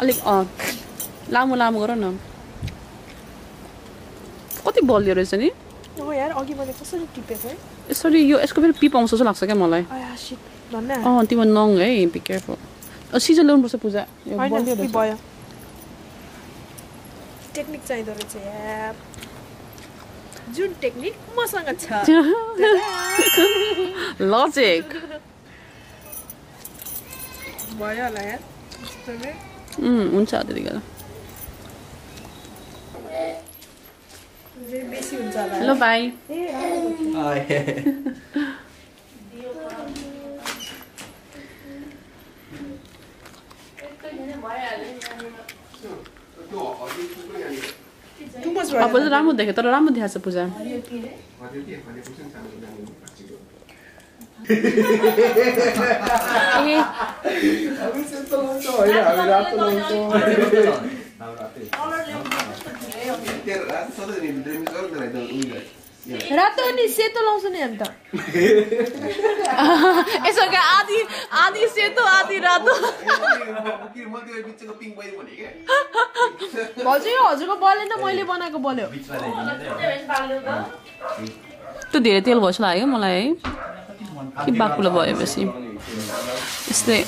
अलिक अँ लामो लामो गर न कति बलियो रहेछ नि यसरी यो यसको फेरि पिप आउँछ जस्तो लाग्छ क्या मलाई अँ तिम्रो नङ है बी केयरफुल सिजन ल्याउनुपर्छ पूजा टेक्निक चाहिँदो रहेछ जुन टेक्निक मसँग छ लजिक भयो होला यार हुन्छ त्यति बेला फेरि बेसी हुन्छ होला मच अब चाहिँ राम्रो देख्यो तर राम्रो देखाएको छ पूजा ए रातो अनि सेतो लाउँछ नि अन्त यसो क्या आधी आधी सेतो आधी रातो। हजुर यो हजुरको बलेन मैले बनाएको बल्यो त्यो धेरै तेल जस्तो लाग्यो मलाई है। कि बाकुलो बेसी यस्तै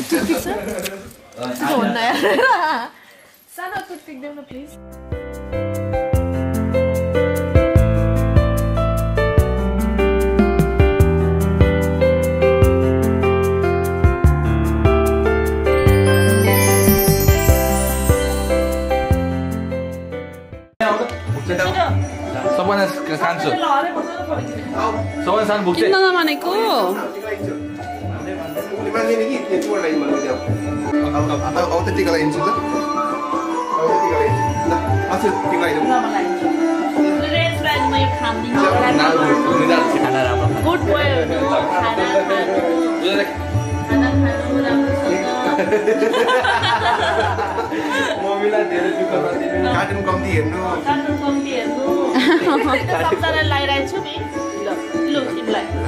सबैजना खान्छु सबैजना सानो राम्रो मम्मीलाई धेरै दुःख नदिनु कार्टुन कम्ती हेर्नु। कम्ती लगाइरहेको छु नि। ल लु तिमीलाई। ल,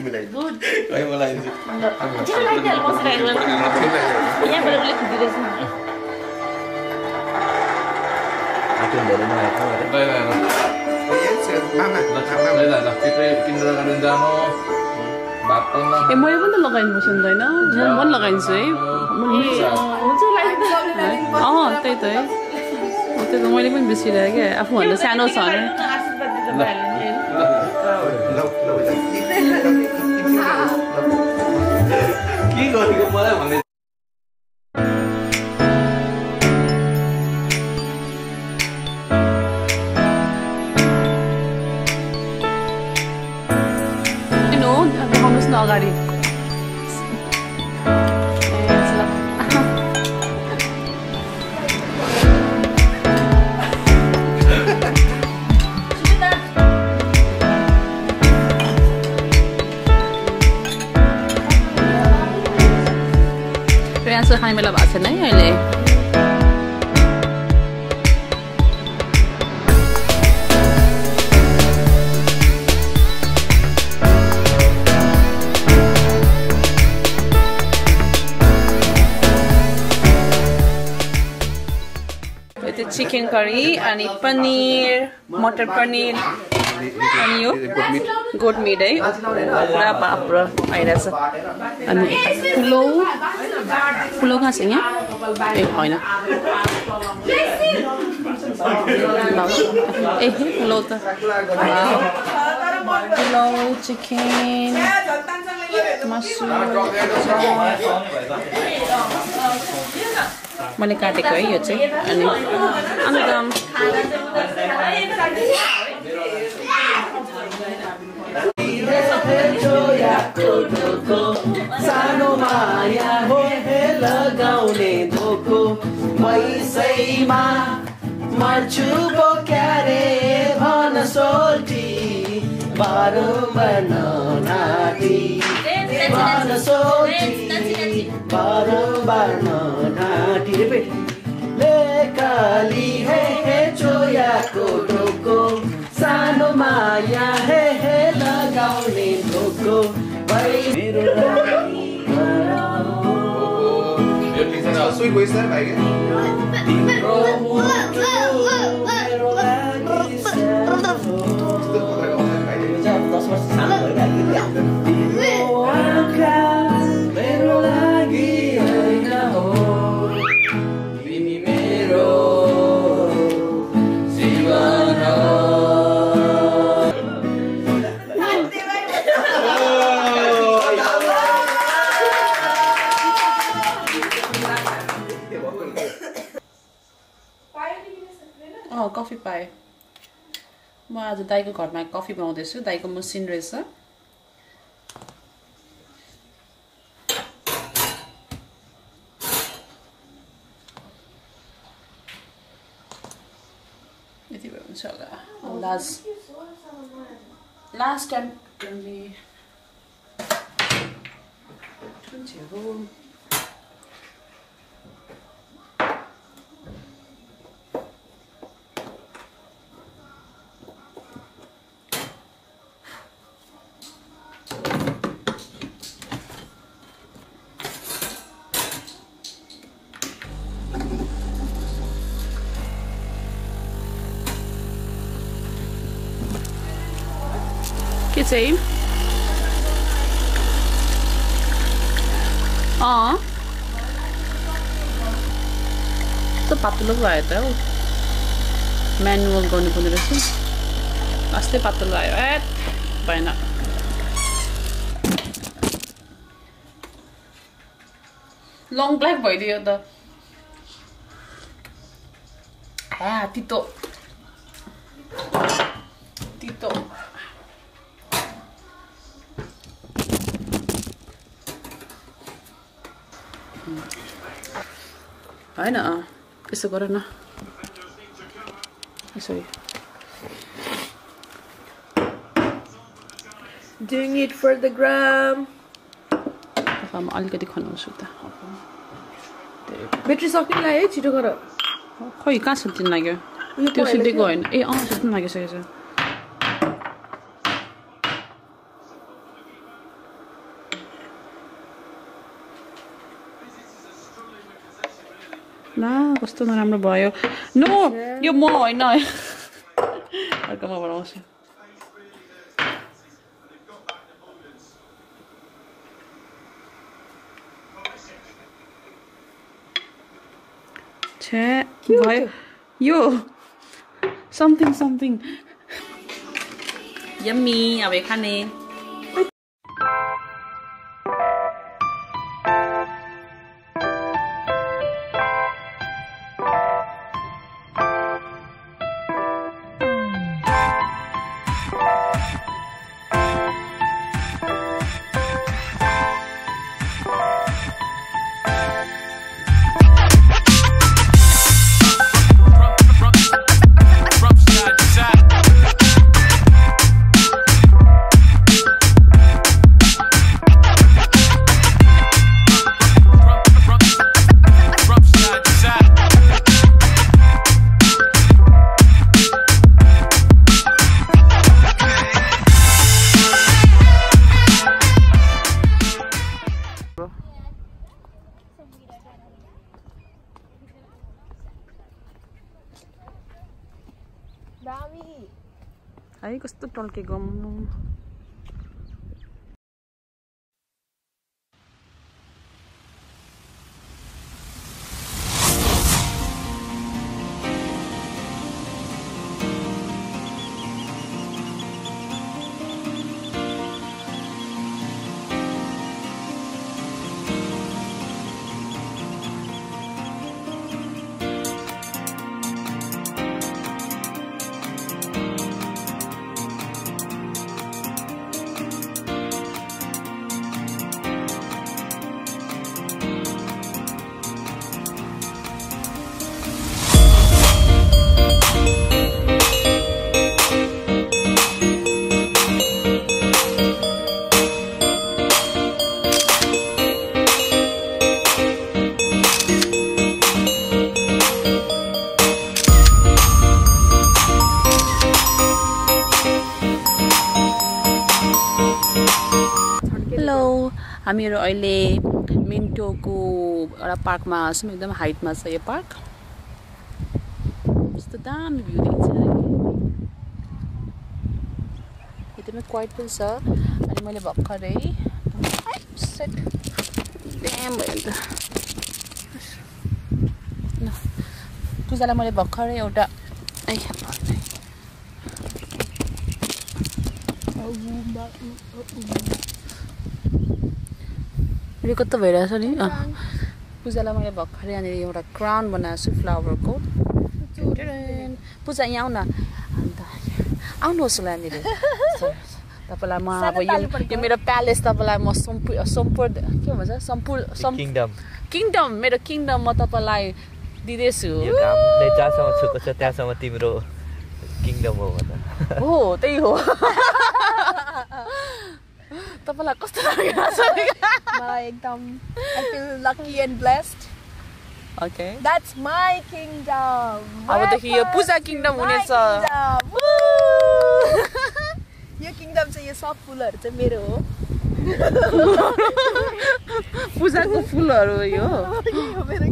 तिमीलाई मलाई ए मैले पनि त लगाइदिनु पर्छ हुँदैन म पनि लगाइदिन्छु है अँ त्यही त है अँ, त्यही त मैले पनि बिर्सिरहेँ क्या आफूभन्दा सानो छ के गरेको मलाई भन्ने चिकन करी अनि पनिर मटर पनिर अनि यो गोट मिट है। पुरा बाफ्रो आइरहेछ। अनि पुलाउ पुलाउ कहाँ छ यहाँ? ए होइन। ए पुलाउ त। पुलाउ चिकन मसरुम मैले काटेको है यो चाहिँ। अनि अन्त सानो माया हो लगाउने धोको पैसैमा मर्छु पो क्यारे भन सोल्टी बारम्बार नाटी। नाटी लेकाली हे हे चोयाको ढोको सानो माया हे हे लगाउने पै- मेरो छैन Sweet waste कफी बनाउँदैछु दाईको मसिन रहेछ। यति भए हुन्छ होला। लास्ट टाइम चाहिँ अँ त पातलो आयो त हौ म्यानुअल गर्नुपर्ने रहेछ अस्ति पातलो आयो ए भएन लङ ब्ल्याक भइदियो त तितो तितो होइन अँ यसो गर न यसरी Doing it for the gram. म अलिकति खनाउँछु त ब्याट्री सक्ने लाग्यो है छिटो गर खोइ कहाँ सुत्नु लाग्यो त्यो सुतेको? होइन ए अँ सुत्नु लागिसकेको छ ला कस्तो नराम्रो भयो नो यो म होइन अर्कोमा बनाउँछु छे भयो यो समथिङ समथिङ यम्मी अब यो खाने है कस्तो टल्केको हामीहरू अहिले मिन्टोको एउटा पार्कमा छौँ एकदम हाइटमा छ यो पार्क। कस्तो दामी भ्यू देख्छ एकदमै क्वाइट पनि छ। अनि मैले भर्खरै पूजालाई मैले भर्खरै एउटा कस्तो भइरहेछ नि। पूजालाई मैले भर्खरै यहाँनिर एउटा क्राउन बनाएको छु फ्लावरको। पूजा यहाँ आउन। अन्त आउनुहोस् होला यहाँनिर। तपाईँलाई म अब यो यो मेरो प्यालेस तपाईँलाई म सम्पु सम्पूर के भन्छ? सम्पूर सम् किङडम किङडम मेरो किङडम म तपाईँलाई दिँदैछु। जहाँसम्म छुको छ त्यहाँसम्म तिम्रो किङडम हो हो त्यही हो। तपाईँलाई कस्तो लागेको छ? मलाई एकदम I feel lucky and blessed okay that's my kingdom अबदेखि यो पूजा किङडम हुनेछ। यो किङडम चाहिँ यो सब फुलहरू चाहिँ मेरो हो। पूजाको फुलहरू हो यो। यो मेरो